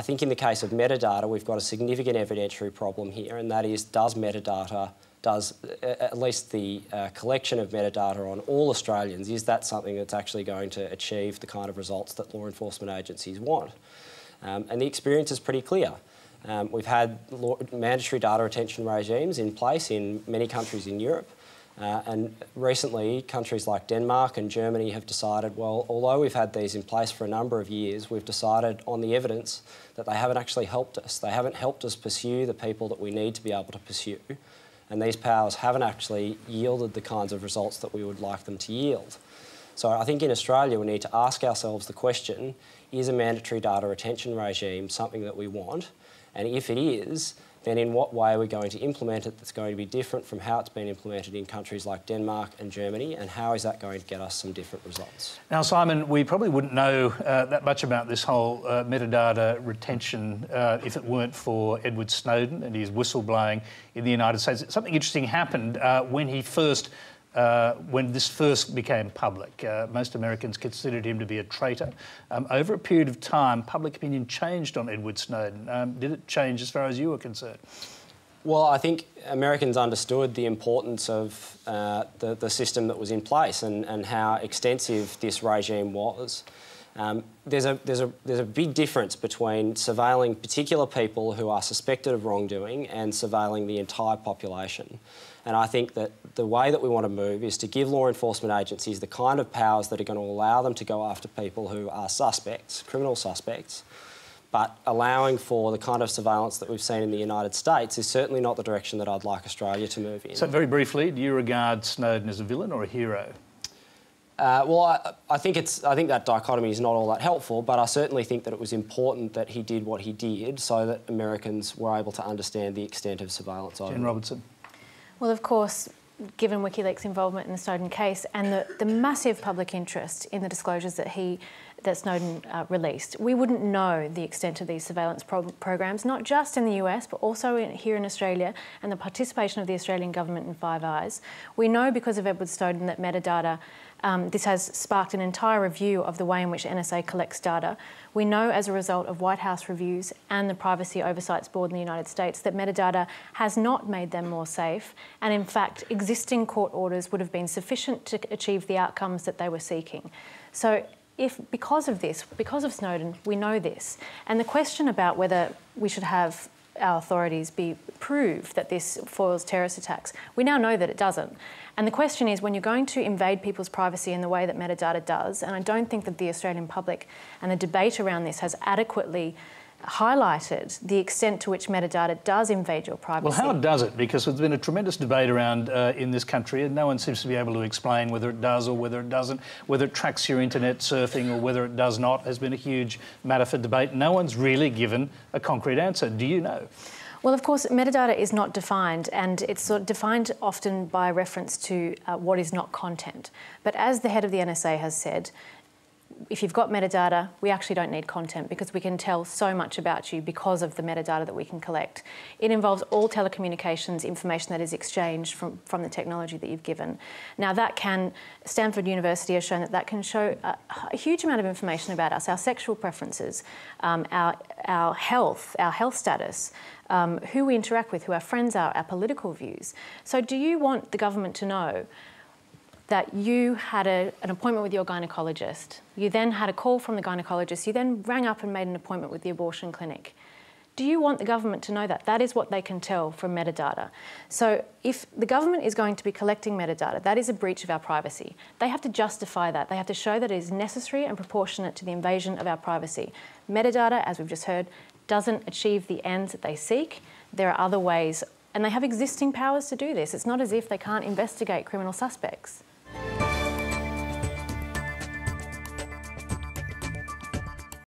I think in the case of metadata, we've got a significant evidentiary problem here, and that is does metadata, does at least the uh, collection of metadata on all Australians, is that something that's actually going to achieve the kind of results that law enforcement agencies want? Um, and the experience is pretty clear. Um, we've had mandatory data retention regimes in place in many countries in Europe. Uh, and recently, countries like Denmark and Germany have decided, well, although we've had these in place for a number of years, we've decided on the evidence that they haven't actually helped us. They haven't helped us pursue the people that we need to be able to pursue. And these powers haven't actually yielded the kinds of results that we would like them to yield. So I think in Australia we need to ask ourselves the question, is a mandatory data retention regime something that we want? And if it is, then in what way are we going to implement it that's going to be different from how it's been implemented in countries like Denmark and Germany, and how is that going to get us some different results? Now, Simon, we probably wouldn't know uh, that much about this whole uh, metadata retention uh, if it weren't for Edward Snowden and his whistleblowing in the United States. Something interesting happened uh, when he first uh, when this first became public. Uh, most Americans considered him to be a traitor. Um, over a period of time, public opinion changed on Edward Snowden. Um, did it change as far as you were concerned? Well, I think Americans understood the importance of uh, the, the system that was in place and, and how extensive this regime was. Um, there's, a, there's, a, there's a big difference between surveilling particular people who are suspected of wrongdoing and surveilling the entire population. And I think that the way that we want to move is to give law enforcement agencies the kind of powers that are going to allow them to go after people who are suspects, criminal suspects, but allowing for the kind of surveillance that we've seen in the United States is certainly not the direction that I'd like Australia to move in. So, very briefly, do you regard Snowden as a villain or a hero? Uh, well, I, I, think it's. I think that dichotomy is not all that helpful, but I certainly think that it was important that he did what he did, so that Americans were able to understand the extent of surveillance. Jen Robinson. Well, of course, given WikiLeaks' involvement in the Snowden case and the, the massive public interest in the disclosures that he that Snowden uh, released, we wouldn't know the extent of these surveillance pro programs, not just in the US, but also in, here in Australia, and the participation of the Australian government in Five Eyes. We know because of Edward Snowden that metadata um, this has sparked an entire review of the way in which NSA collects data. We know as a result of White House reviews and the Privacy Oversight Board in the United States that metadata has not made them more safe, and in fact, existing court orders would have been sufficient to achieve the outcomes that they were seeking. So if because of this, because of Snowden, we know this. And the question about whether we should have our authorities be prove that this foils terrorist attacks, we now know that it doesn't. And the question is when you're going to invade people's privacy in the way that metadata does, and I don't think that the Australian public and the debate around this has adequately highlighted the extent to which metadata does invade your privacy. Well, how does it? Because there's been a tremendous debate around uh, in this country, and no one seems to be able to explain whether it does or whether it doesn't, whether it tracks your internet surfing or whether it does not. Has been a huge matter for debate. No one's really given a concrete answer. Do you know? Well, of course, metadata is not defined, and it's sort of defined often by reference to uh, what is not content. But as the head of the NSA has said, if you've got metadata, we actually don't need content because we can tell so much about you because of the metadata that we can collect. It involves all telecommunications information that is exchanged from, from the technology that you've given. Now that can, Stanford University has shown that that can show a, a huge amount of information about us, our sexual preferences, um, our, our health, our health status, um, who we interact with, who our friends are, our political views. So do you want the government to know that you had a, an appointment with your gynecologist, you then had a call from the gynecologist, you then rang up and made an appointment with the abortion clinic. Do you want the government to know that? That is what they can tell from metadata. So if the government is going to be collecting metadata, that is a breach of our privacy. They have to justify that. They have to show that it is necessary and proportionate to the invasion of our privacy. Metadata, as we've just heard, doesn't achieve the ends that they seek. There are other ways, and they have existing powers to do this. It's not as if they can't investigate criminal suspects.